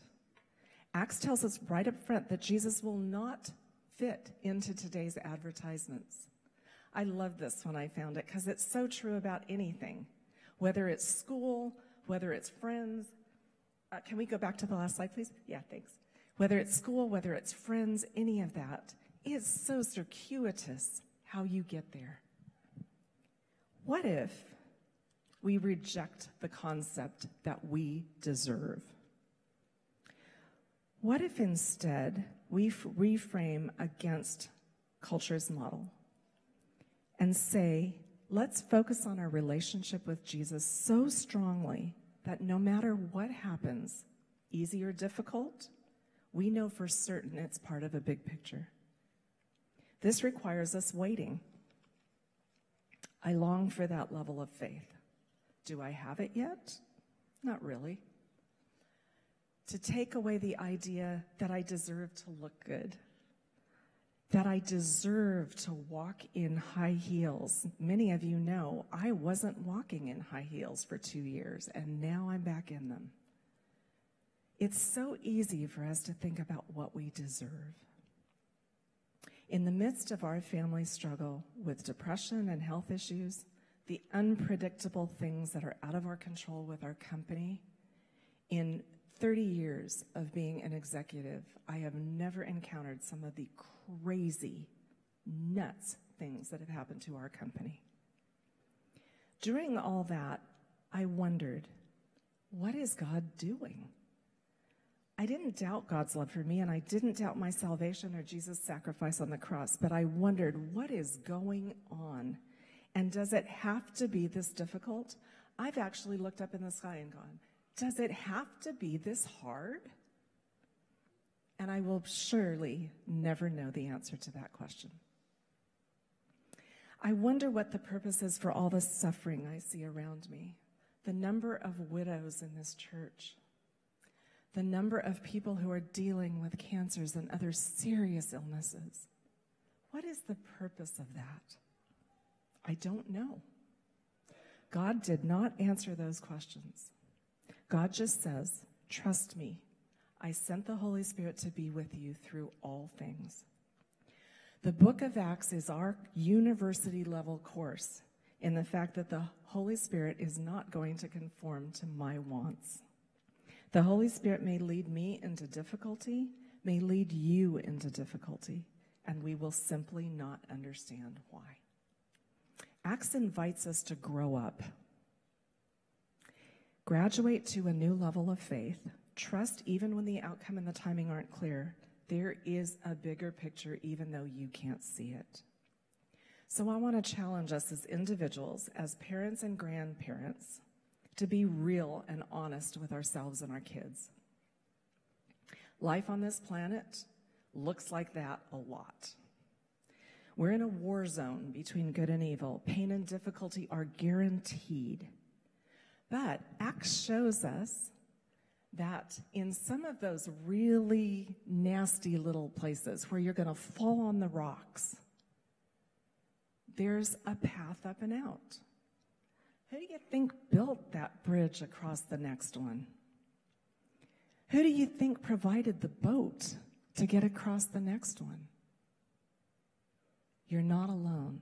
Acts tells us right up front that Jesus will not fit into today's advertisements. I love this when I found it because it's so true about anything, whether it's school, whether it's friends. Uh, can we go back to the last slide, please? Yeah, thanks. Whether it's school, whether it's friends, any of that, it's so circuitous how you get there. What if we reject the concept that we deserve? What if instead we reframe against culture's model and say, let's focus on our relationship with Jesus so strongly that no matter what happens, easy or difficult, we know for certain it's part of a big picture. This requires us waiting. I long for that level of faith. Do I have it yet? Not really. To take away the idea that I deserve to look good, that I deserve to walk in high heels. Many of you know I wasn't walking in high heels for two years, and now I'm back in them. It's so easy for us to think about what we deserve. In the midst of our family struggle with depression and health issues, the unpredictable things that are out of our control with our company, in 30 years of being an executive, I have never encountered some of the crazy, nuts things that have happened to our company. During all that, I wondered, what is God doing? I didn't doubt God's love for me, and I didn't doubt my salvation or Jesus' sacrifice on the cross, but I wondered, what is going on? And does it have to be this difficult? I've actually looked up in the sky and gone, does it have to be this hard? And I will surely never know the answer to that question. I wonder what the purpose is for all the suffering I see around me, the number of widows in this church, the number of people who are dealing with cancers and other serious illnesses. What is the purpose of that? I don't know. God did not answer those questions. God just says, Trust me. I sent the Holy Spirit to be with you through all things. The book of Acts is our university level course in the fact that the Holy Spirit is not going to conform to my wants. The Holy Spirit may lead me into difficulty, may lead you into difficulty, and we will simply not understand why. Acts invites us to grow up, graduate to a new level of faith, trust even when the outcome and the timing aren't clear. There is a bigger picture, even though you can't see it. So I want to challenge us as individuals, as parents and grandparents, to be real and honest with ourselves and our kids. Life on this planet looks like that a lot. We're in a war zone between good and evil. Pain and difficulty are guaranteed. But Acts shows us that in some of those really nasty little places where you're going to fall on the rocks, there's a path up and out. Who do you think built that bridge across the next one? Who do you think provided the boat to get across the next one? You're not alone.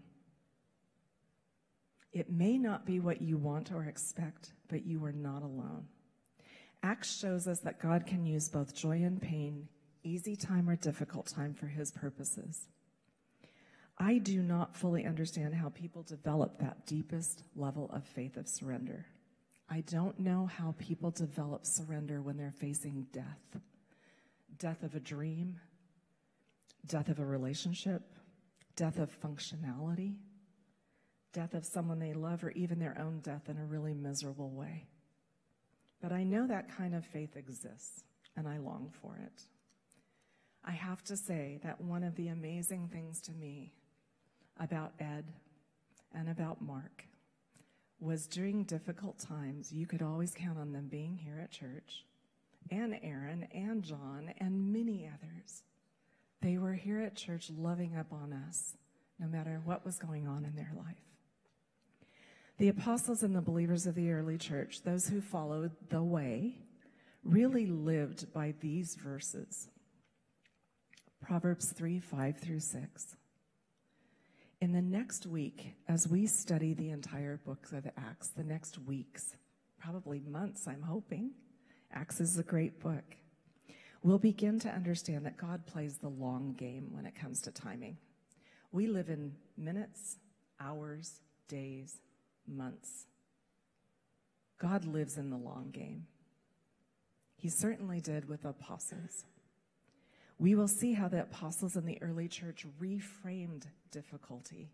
It may not be what you want or expect, but you are not alone. Acts shows us that God can use both joy and pain, easy time or difficult time, for his purposes. I do not fully understand how people develop that deepest level of faith of surrender. I don't know how people develop surrender when they're facing death death of a dream, death of a relationship, death of functionality, death of someone they love, or even their own death in a really miserable way. But I know that kind of faith exists, and I long for it. I have to say that one of the amazing things to me about Ed and about Mark was during difficult times, you could always count on them being here at church, and Aaron and John and many others. They were here at church loving up on us, no matter what was going on in their life. The apostles and the believers of the early church, those who followed the way, really lived by these verses Proverbs 3 5 through 6. In the next week, as we study the entire book of Acts, the next weeks, probably months, I'm hoping, Acts is a great book, we'll begin to understand that God plays the long game when it comes to timing. We live in minutes, hours, days, months. God lives in the long game. He certainly did with apostles. We will see how the apostles in the early church reframed difficulty.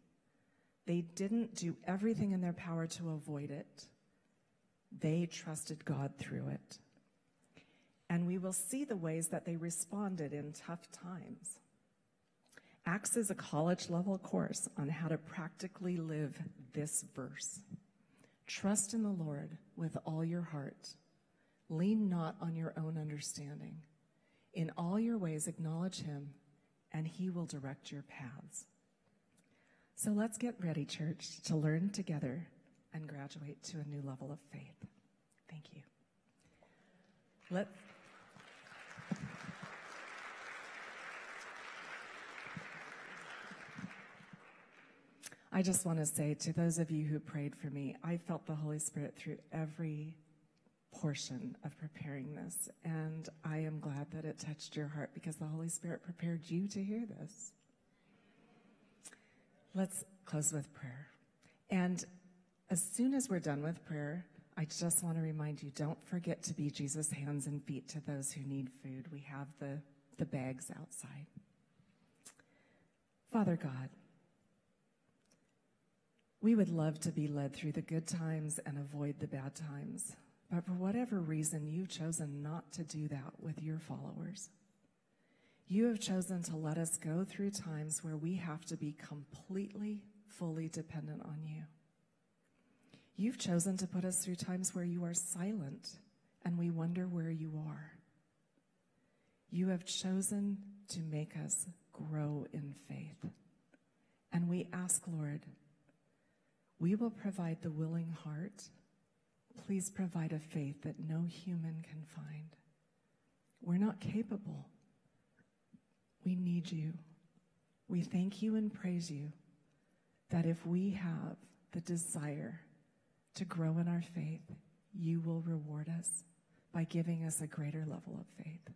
They didn't do everything in their power to avoid it, they trusted God through it. And we will see the ways that they responded in tough times. Acts is a college level course on how to practically live this verse. Trust in the Lord with all your heart. Lean not on your own understanding. In all your ways, acknowledge him, and he will direct your paths. So let's get ready, church, to learn together and graduate to a new level of faith. Thank you. Let I just want to say to those of you who prayed for me, I felt the Holy Spirit through every portion of preparing this. And I am glad that it touched your heart because the Holy Spirit prepared you to hear this. Let's close with prayer. And as soon as we're done with prayer, I just want to remind you don't forget to be Jesus' hands and feet to those who need food. We have the, the bags outside. Father God, we would love to be led through the good times and avoid the bad times. But for whatever reason, you've chosen not to do that with your followers. You have chosen to let us go through times where we have to be completely, fully dependent on you. You've chosen to put us through times where you are silent and we wonder where you are. You have chosen to make us grow in faith. And we ask, Lord, we will provide the willing heart. Please provide a faith that no human can find. We're not capable. We need you. We thank you and praise you that if we have the desire to grow in our faith, you will reward us by giving us a greater level of faith.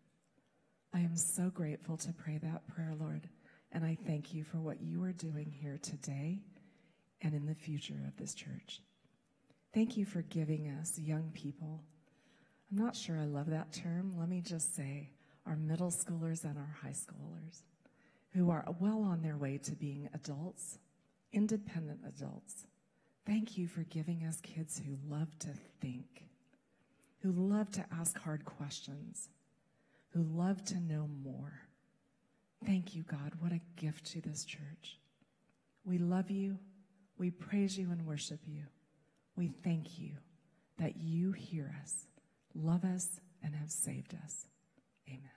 I am so grateful to pray that prayer, Lord, and I thank you for what you are doing here today and in the future of this church. Thank you for giving us young people. I'm not sure I love that term. Let me just say our middle schoolers and our high schoolers who are well on their way to being adults, independent adults. Thank you for giving us kids who love to think, who love to ask hard questions, who love to know more. Thank you, God. What a gift to this church. We love you. We praise you and worship you. We thank you that you hear us, love us, and have saved us. Amen.